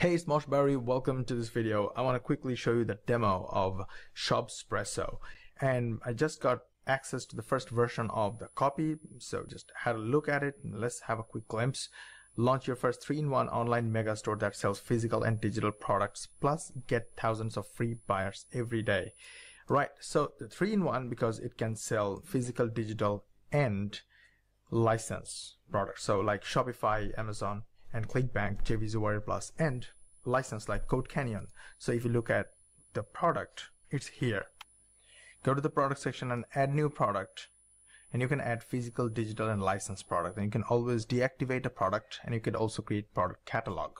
Hey, it's Mosh Bari. Welcome to this video. I want to quickly show you the demo of ShopZPresso. And I just got access to the first version of the copy. So just had a look at it. Let's have a quick glimpse. Launch your first 3-in-1 online mega store that sells physical and digital products, plus get thousands of free buyers every day. Right, so the 3-in-1 because it can sell physical, digital, and license products. So like Shopify, Amazon, and ClickBank, Warrior Plus, and license like Code Canyon. So if you look at the product, it's here. Go to the product section and add new product. And you can add physical, digital, and licensed product. And you can always deactivate a product and you can also create product catalog.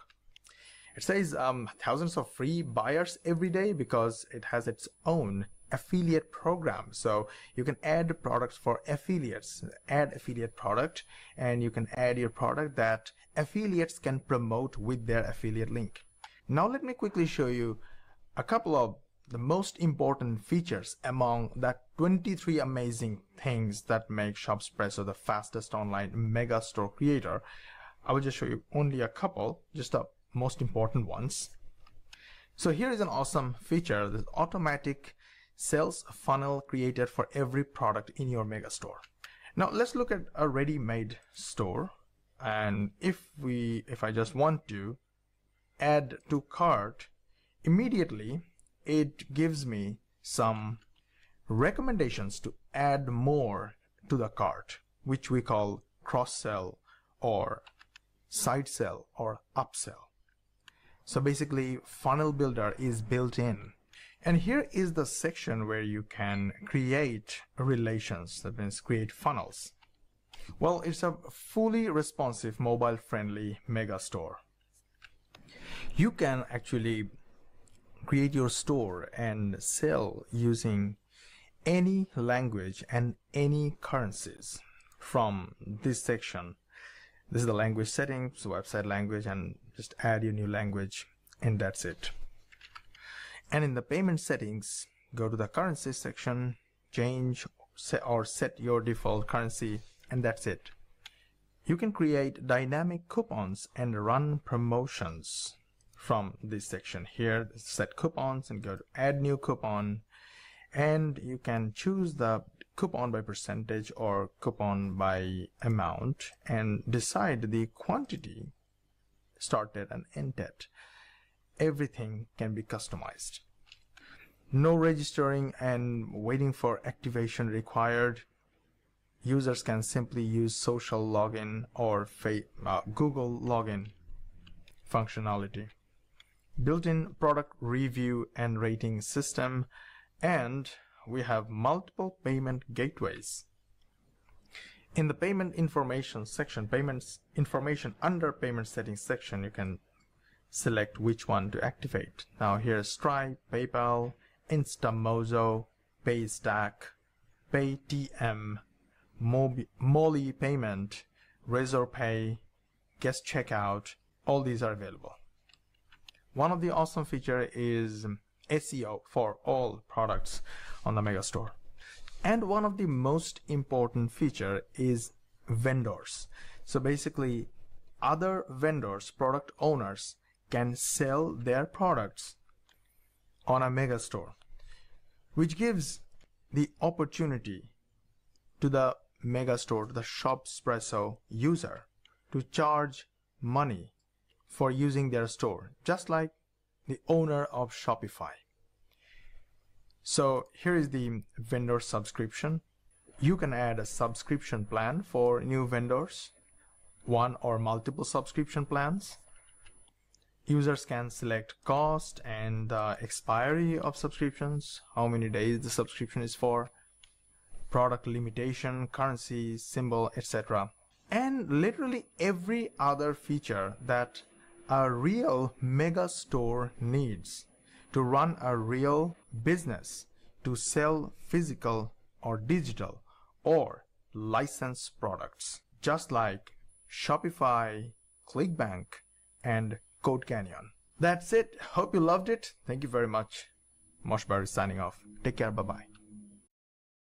It says um, thousands of free buyers every day because it has its own affiliate program. So you can add products for affiliates, add affiliate product, and you can add your product that affiliates can promote with their affiliate link. Now let me quickly show you a couple of the most important features among that 23 amazing things that make ShopZPresso the fastest online mega store creator. I will just show you only a couple, just the most important ones. So here is an awesome feature, this automatic sales funnel created for every product in your mega store. Now let's look at a ready-made store. And if we, if I just want to add to cart, immediately it gives me some recommendations to add more to the cart, which we call cross-sell or side sell or upsell. So basically funnel builder is built in and here is the section where you can create relations, that means create funnels. Well, it's a fully responsive, mobile-friendly mega store. You can actually create your store and sell using any language and any currencies from this section. This is the language settings, website language, and just add your new language, and that's it. And in the payment settings, go to the currency section, change or set your default currency, and that's it. You can create dynamic coupons and run promotions from this section here. Set coupons and go to add new coupon. And you can choose the coupon by percentage or coupon by amount and decide the quantity start started and end ended everything can be customized. No registering and waiting for activation required. Users can simply use social login or uh, Google login functionality. Built-in product review and rating system and we have multiple payment gateways. In the payment information section, payments information under payment settings section, you can select which one to activate. Now here's Stripe, PayPal, Instamojo, Paystack, Paytm, Mollie Payment, Razorpay, Guest Checkout, all these are available. One of the awesome feature is SEO for all products on the Megastore. And one of the most important feature is vendors. So basically other vendors, product owners can sell their products on a mega store, which gives the opportunity to the mega store, to the ShopZPresso user to charge money for using their store, just like the owner of Shopify. So here is the vendor subscription. You can add a subscription plan for new vendors, one or multiple subscription plans users can select cost and the expiry of subscriptions, how many days the subscription is for, product limitation, currency, symbol, etc. And literally every other feature that a real mega store needs to run a real business to sell physical or digital or licensed products, just like Shopify, ClickBank, and Code Canyon. That's it. Hope you loved it. Thank you very much. Mosh Bari signing off. Take care. Bye-bye.